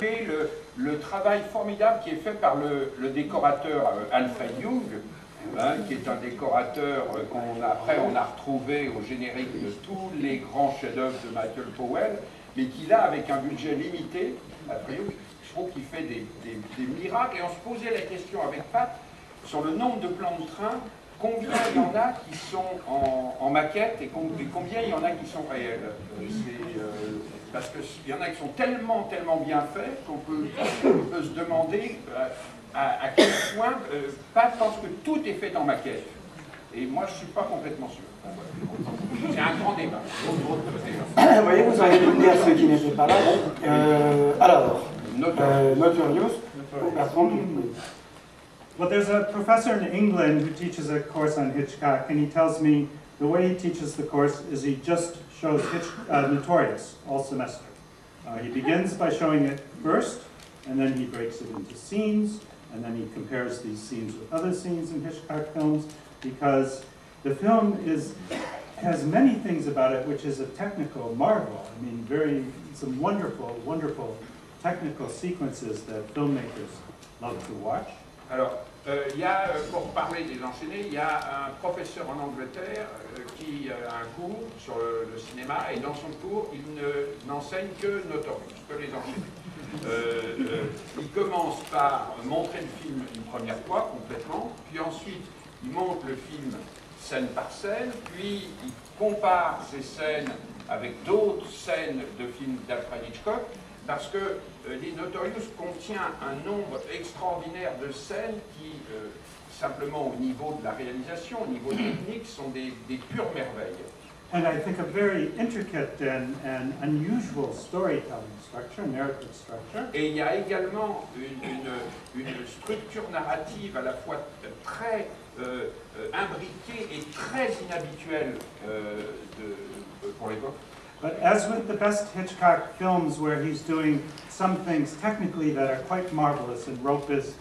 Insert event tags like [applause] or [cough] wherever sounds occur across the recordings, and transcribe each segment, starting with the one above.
Le, travail formidable qui est fait par le, décorateur euh, Alfred Young, hein, qui est un décorateur euh, qu'on après on a retrouvé au générique de tous les grands chefs-d'œuvre de Michael Powell, mais qui là, avec un budget limité, je trouve qu'il fait des, miracles. Et on se posait la question avec Pat sur le nombre de plans de train, combien il y en a qui sont en, maquette et combien il y en a qui sont réels. Parce qu'il y en a qui sont tellement, tellement bien faits qu'on peut, on peut se demander euh, à, à quel point euh, Pat pense que tout est fait en maquette. Et moi, je ne suis pas complètement sûr. C'est un grand débat. Vous voyez, vous auriez pu dire à ceux qui n'étaient pas là. Euh, alors, Notorious. euh, Notorious. Well, there's a professor in England who teaches a course on Hitchcock, and he tells me the way he teaches the course is he just shows Hitch, uh, Notorious all semester. Uh, he begins by showing it first, and then he breaks it into scenes, and then he compares these scenes with other scenes in Hitchcock films, because the film is has many things about it which is a technical marvel. I mean, very some wonderful, wonderful technical sequences that filmmakers love to watch. Alors, euh, il y a, euh, pour parler des enchaînés, il y a un professeur en Angleterre euh, qui a un cours sur le, cinéma et dans son cours, il ne- n'enseigne que Notorious, que les enchaînés. Il commence par montrer le film une première fois complètement, puis ensuite il montre le film scène par scène, puis il compare ces scènes avec d'autres scènes de films d'Alfred Hitchcock, parce que euh, les Notorious contient un nombre extraordinaire de scènes qui, euh, simplement au niveau de la réalisation, au niveau technique, sont des, des pures merveilles. And I think a very intricate and, and unusual storytelling structure, narrative structure. Et il y a également une, une- une structure narrative à la fois très euh, euh, imbriquée et très inhabituelle de- pour l'époque. But as with the best Hitchcock films where he's doing some things technically that are quite marvelous, and Rope is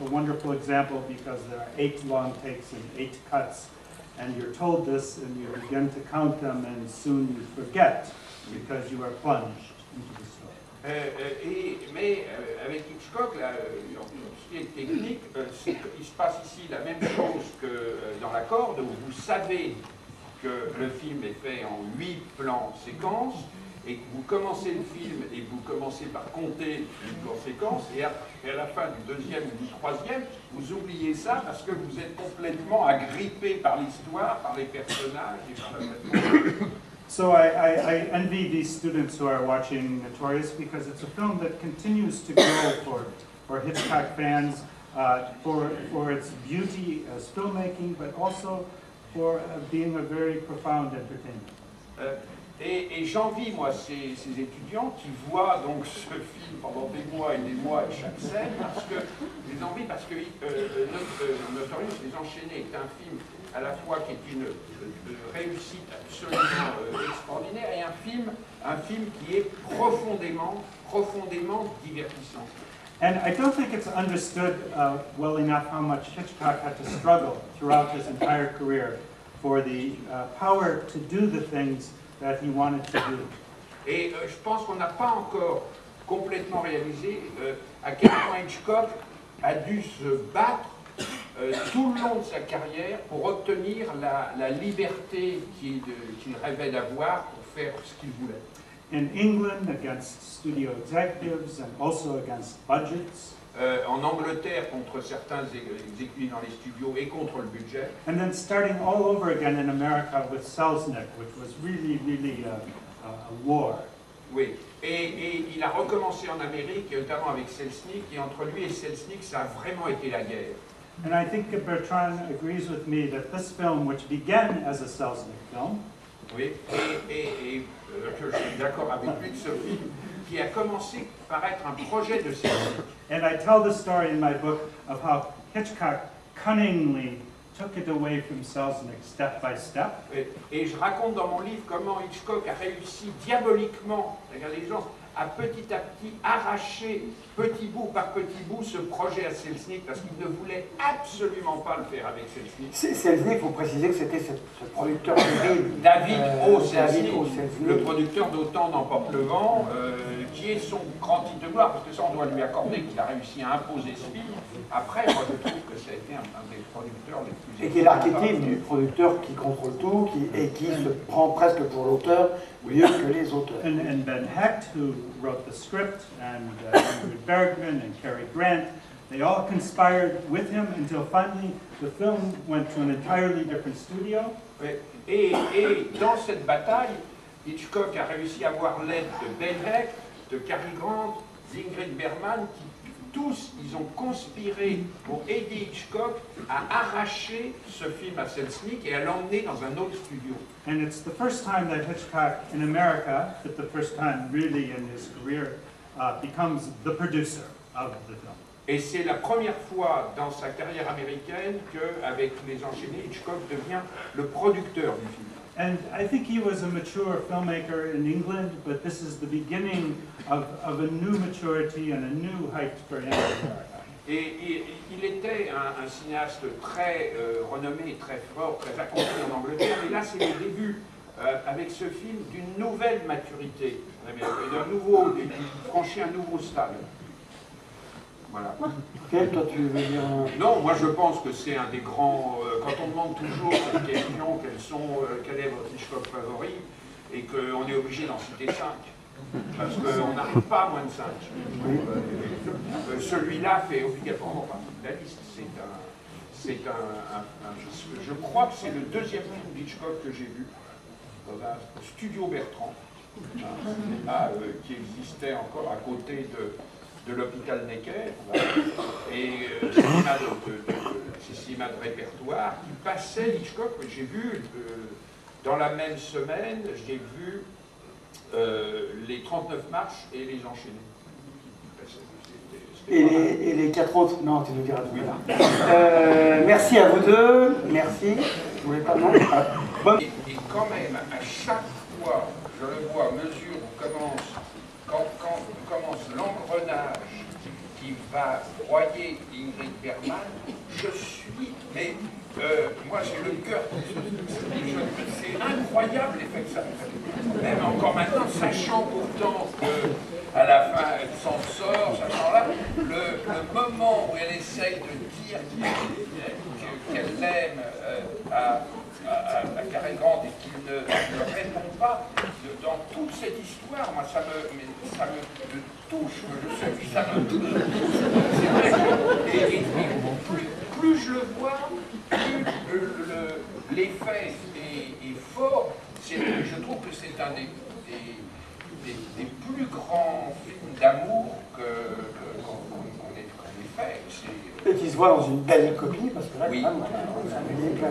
a- a wonderful example because there are eight long takes and eight cuts, and you're told this and you begin to count them and soon you forget because you are plunged into the story. Euh, et, mais euh, avec Hitchcock, là, euh, technique, euh, il se passe ici la même chose que euh, dans la corde, où vous savez que le film est fait en huit plans séquences, et que vous commencez le film et vous commencez par compter une plan séquence, et à, la fin du deuxième ou du troisième, vous oubliez ça parce que vous êtes complètement agrippé par l'histoire, par les personnages [coughs] So I envy these students who are watching Notorious because it's a film that continues to grow for, for Hitchcock fans, uh, for, for its beauty as filmmaking, but also for uh, being a very profound entertainment. Euh, et j'envie, moi, ces, ces étudiants qui voient donc ce film pendant des mois et des mois à chaque scène, parce que, les parce que euh, euh, Not- euh, Les Enchaînés, est un film à la fois qui est une réussite absolument euh, extraordinaire et un film, un film qui est profondément, profondément divertissant. And I don't think it's understood uh, well enough how much Hitchcock had to struggle throughout his entire career for the uh, power to do the things that he wanted to do. Et euh, je pense qu'on n'a pas encore complètement réalisé euh, à quel point Hitchcock a dû se battre euh, tout le long de sa carrière pour obtenir la, la liberté qu'il euh, qu'il rêvait d'avoir pour faire ce qu'il voulait. In England, against studio executives and also against budgets, Euh, en Angleterre contre certains ex- exécutifs dans les studios et contre le budget. and then starting all over again in America with Selznick, which was really, really a, a a war. Oui. Et, et il a recommencé en Amérique, et notamment avec Selznick, et entre lui et Selznick, ça a vraiment été la guerre. And I think Bertrand agrees with me that this film, which began as a Selznick film, Oui, et, et- et, euh, je suis d'accord avec lui de ce film qui a commencé par être un projet de and I tell the story in my book of how Hitchcock cunningly took it away from Selznick step by step. Et, et je raconte dans mon livre comment Hitchcock a réussi diaboliquement, regardez les gens, a petit à petit arraché, petit bout par petit bout, ce projet à Selznick parce qu'il ne voulait absolument pas le faire avec Selznick. Selznick, il faut préciser que c'était ce, ce, producteur [coughs] David euh, O. Selznick, le producteur d'Autant n'emporte le vent, euh, qui est son grand titre de gloire, parce que ça on doit lui accorder qu'il a réussi à imposer ce film. Après, moi je trouve que ça a été un, un des producteurs les plus... Et qui est l'archétype du producteur qui contrôle tout qui, et qui se prend presque pour l'auteur mieux que les auteurs. And, and Ben Hecht, who wrote the script, and uh, Ingrid Bergman and Cary Grant, they all conspired with him until finally the film went to an entirely different studio. Et, et dans cette bataille, Hitchcock a réussi à avoir l'aide de Ben Hecht, de Cary Grant, d'Ingrid Bergman, qui tous, ils ont conspiré pour aider Hitchcock à arracher ce film à Selznick et à l'emmener dans un autre studio. And it's the first time that Hitchcock in America, but the first time really in his career, uh, becomes the producer of the film. Et c'est la première fois dans sa carrière américaine qu'avec Les Enchaînés, Hitchcock devient le producteur du film. And I think he was a mature filmmaker in England, but this is the beginning of, of a new maturity and a new height for him. Et, il était un, un cinéaste très euh, renommé, très fort, très accompli en Angleterre, et là c'est le début, euh, avec ce film, d'une nouvelle maturité d'un nouveau, franchit un nouveau stade. Voilà. Ok, toi tu veux dire... Non, moi je pense que c'est un des grands... Euh, quand on demande toujours cette question, quels sont, euh, quel est votre Hitchcock favori, et qu'on est obligé d'en citer cinq. Parce qu'on n'arrive pas à moins de 5. Euh, Celui-là fait obligatoirement partie de la liste. C'est un, c'est un, un, un, je crois que c'est le deuxième film d'Hitchcock que j'ai vu dans un studio Bertrand, hein, là, euh, qui existait encore à côté de, de l'hôpital Necker, et euh, cinéma de, de, de, cinéma de répertoire, qui passait Hitchcock. J'ai vu, euh, dans la même semaine, j'ai vu euh, les 39 marches et les enchaînés. Et les, et les, quatre autres Non, tu nous diras tout à l'heure. Merci à vous deux. Merci. Vous voulez pas non bon. et, et, quand même, à chaque fois, je le vois, mesure où commence, quand, quand commence l'engrenage qui va broyer Ingrid Bergman, je suis, mais euh, moi j'ai le cœur, c'est incroyable l'effet que ça fait. Même encore maintenant, sachant pourtant que à la fin elle s'en sort, sachant là, le, moment où elle essaye de dire qu'elle l'aime euh, à, à, Cary Grant et qu'il ne, répond pas, dans toute cette histoire, moi ça me, mais, ça me, me touche, je sais, ça me touche. C'est vrai que, et, et, plus, plus je le vois, l'effet est, est, fort. Je trouve que c'est un des, des, des, des, plus grands films d'amour qu'on qu ait, qu ait, fait. Et qui se voit dans une belle copie, parce que là, oui. quand même, on a plein.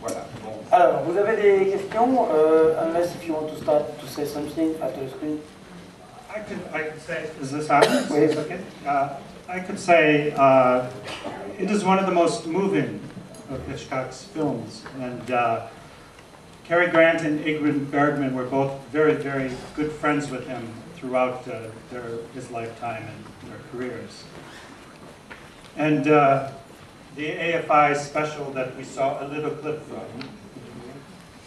Voilà. Alors, vous avez des questions uh, Unless if you want to start to say something after the screen. I could, I could say, is this on? Is this okay? Uh, I could say uh, it is one of the most moving of Hitchcock's films. And uh, Cary Grant and Ingrid Bergman were both very, very good friends with him throughout uh, their, his lifetime and their careers. And uh, the AFI special that we saw a little clip from,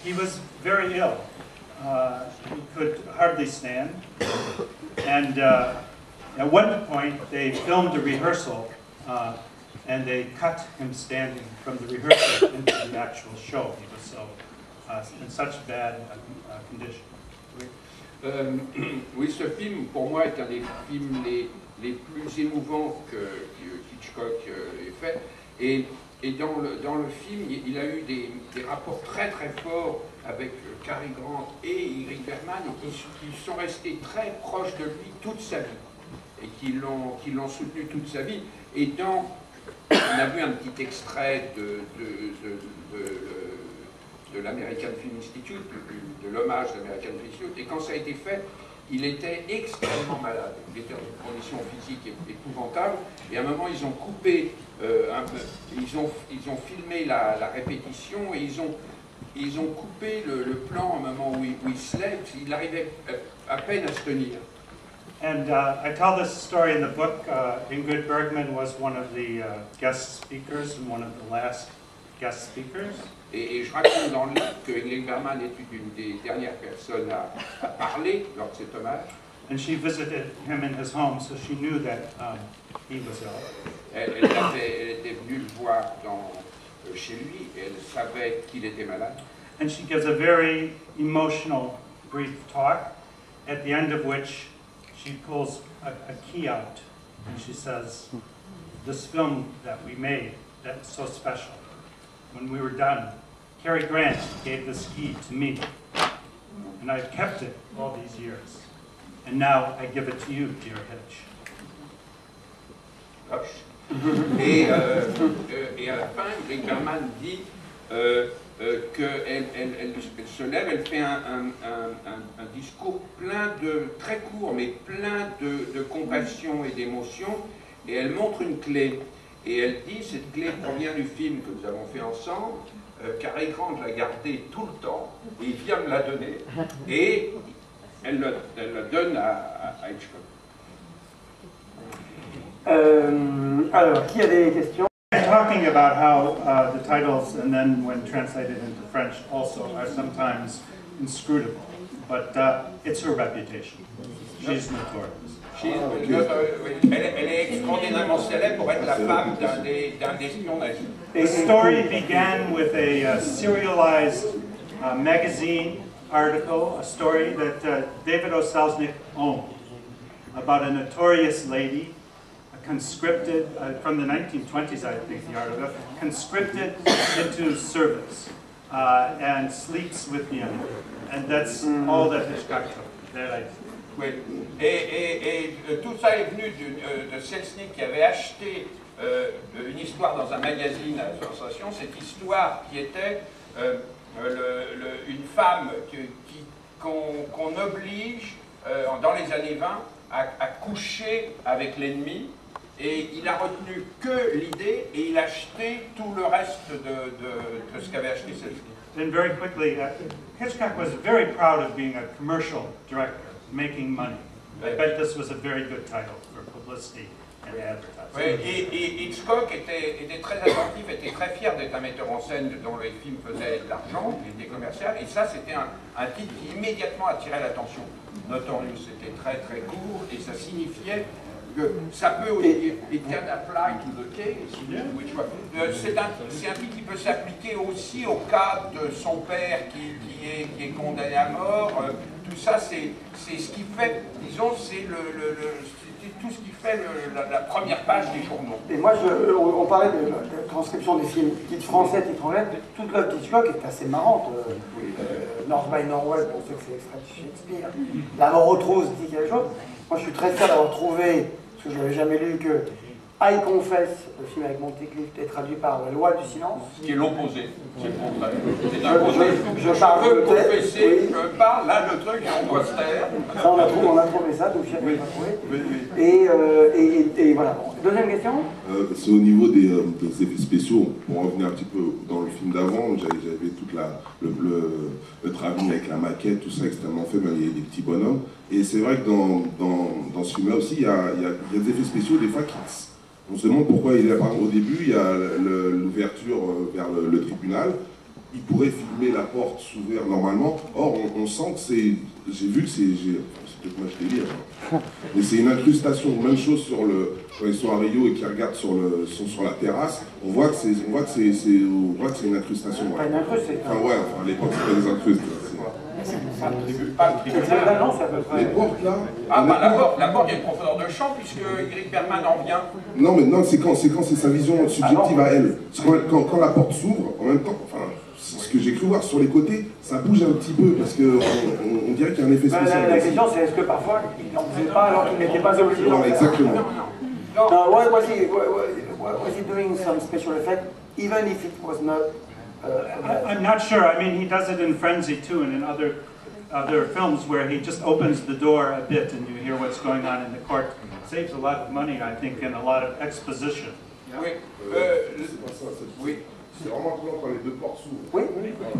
he was very ill. Uh, he could hardly stand. And uh, at one point, they filmed a rehearsal uh, and they cut him standing from the rehearsal into the actual show. He was so uh, in such bad uh, condition. Oui. Euh, [clears throat] oui, ce film, pour moi, est un des films les, les plus émouvants que, que Hitchcock euh, ait fait. Et, et dans, le, dans le film, il, a eu des, des, rapports très très forts avec Cary Grant et Ingrid Bergman, et qui, sont restés très proches de lui toute sa vie, et qui l'ont soutenu toute sa vie. Et dans on a vu un petit extrait de, de, de, de l'American Film Institute, de, l'hommage de l'American Film Institute, et quand ça a été fait, il était extrêmement malade. Il était dans une condition physique épouvantable, et à un moment, ils ont coupé euh, un peu, ils ont, ils ont filmé la, la répétition, et ils ont, ils ont coupé le, le plan un moment où il, où il se lève, il arrivait à peine à se tenir. And uh, I tell this story in the book. Uh, Ingrid Bergman was one of the uh, guest speakers and one of the last guest speakers. Et, et je raconte dans le livre que Ingrid Bergman est une des dernières personnes à, à parler lors de cet hommage. And she visited him in his home, so she knew that um, he was ill. Elle, elle avait- elle était venue le voir dans, euh, chez lui et elle savait qu'il était malade. And she gives a very emotional, brief talk, at the end of which she pulls a, a key out and she says, This film that we made, that's so special. When we were done, Cary Grant gave this key to me, and I've kept it all these years. And now I give it to you, dear Hitch. [laughs] Euh, euh, et à la fin, dit euh, qu'elle elle, elle, elle se lève, elle fait un, discours plein de, très court, mais plein de compassion et d'émotion, et elle montre une clé. Et elle dit, cette clé provient du film que nous avons fait ensemble, euh, Cary Grant l'a gardée tout le temps, et il vient me la donner, et elle le, elle le donne à, à- Hitchcock. Euh, alors, qui a des questions? Talking about how uh, the titles, and then when translated into French, also are sometimes inscrutable. But uh, it's her reputation. She's notorious. She's- notre- elle, elle est extraordinairement célèbre pour être la femme d'un des, des espions nazis. The story began with a uh, serialized uh, magazine article, a story that uh, David O. Selznick owned about a notorious lady, a conscripted, uh, from the 1920s, I think, the article, conscripted into service uh, and sleeps with the enemy. And that's all that Hitchcock took. That I, Oui. Et, euh, tout ça est venu d'une, euh, de Selznick qui avait acheté euh, une histoire dans un magazine à sensation, cette histoire qui était une femme qu'on oblige dans les années 20 à, coucher avec l'ennemi. Et il a retenu que l'idée et il a acheté tout le reste de, de- de ce qu'avait acheté Selznick. Then very quickly, uh, Hitchcock was very proud of being a commercial director, making money. I bet this was a very good title for publicity and advertising. Oui, et, et Hitchcock était, était très attentif, était très fier d'être un metteur en scène dont les films faisaient de l'argent, qui était commercial, et ça c'était un, un titre qui immédiatement attirait l'attention. Notorious, c'était très très court, et ça signifiait que ça peut aussi dire it can apply to the case. Euh, C'est un, titre qui peut s'appliquer aussi au cas de son père qui, qui est, qui est condamné à mort. Euh, tout ça, c'est c'est ce qui fait, disons, c'est le, le- le- tout ce qui fait le- la, la première page des journaux. Et moi, je, on, on parlait de, de transcription des films, titres français, titres anglais. Toute l'œuvre d'Hitchcock est assez marrante. Euh, euh, North by Northwest, on sait que c'est extrait de Shakespeare. La mort aux trousses dit quelque chose. Moi, je suis très fier d'avoir trouvé, parce que je n'avais jamais lu, que I Confess, le film avec Montecrist, est traduit par La loi du silence. Ce qui est l'opposé. C'est le contraire. C'est Je- côté, je- je parle veux de tête, confesser, oui. je parle, là le truc, on doit se taire. Ça, on a trouvé, on a trouvé ça, donc j'ai pas trouvé. Et, euh, et, et- et voilà. Bon, Deuxième question Euh, c'est au niveau des, euh, des effets spéciaux, pour revenir un petit peu dans le film d'avant, j'avais la, le, le, le travelling avec la maquette, tout ça extrêmement fait, ben, il y a des petits bonhommes. Et c'est vrai que dans, dans, dans ce film-là aussi, y a- il y a des effets spéciaux, des fois, qui, on se demande pourquoi il est au début, il y a l'ouverture euh, vers le, le tribunal. Il pourrait filmer la porte s'ouvrir normalement. Or, on, on sent que c'est. J'ai vu que c'est. C'est peut-être moi je délire. hein. [laughs] Mais c'est une incrustation. Même chose sur le. Quand ils sont à Rio et qu'ils regardent sur, le, sont sur la terrasse, on voit que c'est une incrustation. Pas ouais. une incruste, Enfin ouais, enfin, à l'époque c'était des incrustes. Pas pas Les portes là. Ah, bah la porte, la porte, il y a une profondeur de champ, puisque Ingrid Bergman en vient. Non, mais non, c'est quand c'est quand c'est sa vision subjective à elle. Quand, quand, quand la porte s'ouvre, en même temps, enfin, ce que j'ai cru voir sur les côtés, ça bouge un petit peu parce que on, dirait qu'il y a un effet Bah, spécial. La, question, c'est est-ce que parfois il n'en faisait pas alors qu'il n'était pas obligé d'en faire? exactement. Non, non. Non, No, why was he, why, why, was he doing some special effect, even if it was not I- I'm not sure. I mean, he does it in Frenzy too, and in other other films where he just opens the door a bit and you hear what's going on in the court. Saves a lot of money, I think, and a lot of exposition. oui. Euh, C'est pas ça, c'est- oui. C'est vraiment quand les deux portes s'ouvrent. Oui, Voilà.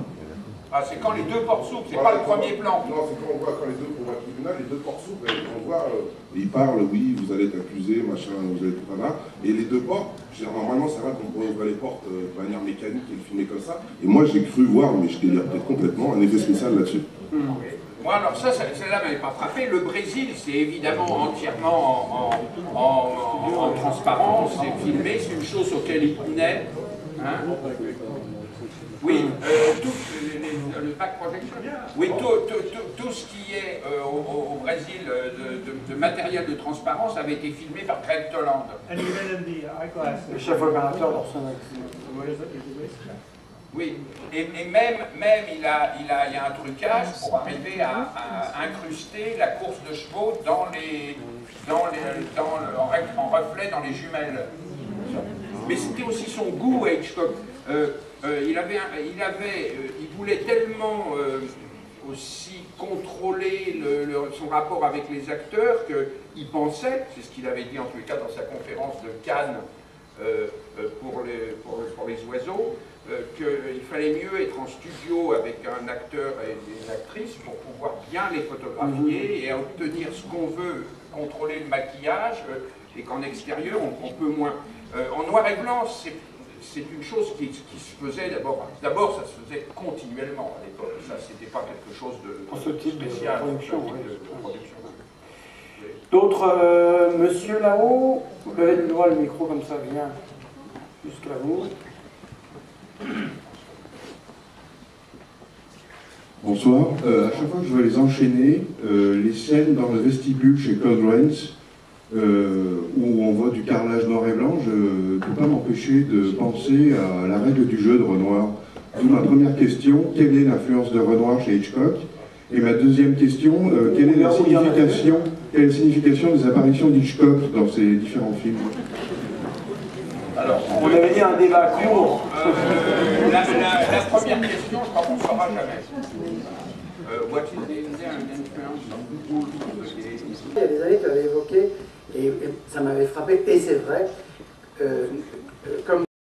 Ah, c'est quand les deux portes s'ouvrent, c'est pas le premier plan. Non, c'est quand on voit quand les deux, on voit le tribunal, les deux portes s'ouvrent et on voit, euh, ils parlent, oui, vous allez être accusé, machin, vous allez tout là. Et les deux portes, normalement, c'est vrai qu'on pourrait ouvrir les portes euh, de manière mécanique et le filmer comme ça. Et moi, j'ai cru voir, mais je délire peut-être complètement, un effet spécial là-dessus. Moi, alors ça, ça- celle-là m'avait pas frappé. Le Brésil, c'est évidemment entièrement en, en- en- en transparence, c'est filmé, c'est une chose auquel il tenait. Hein? Oui, euh, tout, back projection. Oui, tout, tout- tout- tout ce qui est euh, au, Brésil euh, de, de- de matériel de transparence avait été filmé par Greg Toland. And even in the eyeglass. Le chef opérateur it waste? Oui, et, et même, même il, a, il, a, il y a un trucage pour arriver à, à incruster la course de chevaux dans les, dans les, dans le- en, reflet dans les jumelles. Mais c'était aussi son goût Hitchcock. Euh, euh, il, avait, un- il, avait, euh, il voulait tellement aussi contrôler le- le- son rapport avec les acteurs qu'il pensait, c'est ce qu'il avait dit en tout cas dans sa conférence de Cannes euh, pour, les, pour, pour les oiseaux, euh, qu'il fallait mieux être en studio avec un acteur et une actrice pour pouvoir bien les photographier et obtenir ce qu'on veut, contrôler le maquillage, euh, et qu'en extérieur on, on peut moins. En noir et blanc, c'est c'est une chose qui, qui se faisait d'abord. D'abord, ça se faisait continuellement à l'époque. Ça, c'était pas quelque chose de Pour ce type de spécial, production, de- de production. D'autres, euh, monsieur là-haut, vous levez le doigt, le micro comme ça vient jusqu'à vous. Bonsoir. Euh, à chaque fois que je vois les enchaîner, euh, les scènes dans le vestibule chez Claude Rains, euh, où on voit du carrelage noir et blanc, je pas m'empêcher de penser à la règle du jeu de Renoir. D'où ma première question, quelle est l'influence de Renoir chez Hitchcock? Et ma deuxième question, euh, quelle, est la signification, quelle est la signification des apparitions d'Hitchcock dans ces différents films? Alors, On avait dit un débat court. Euh, la, la- la première question, je crois qu'on ne saura jamais. Euh, what is the influence of Il y a des années, tu avais évoqué, et, et ça m'avait frappé, et c'est vrai, 呃呃呃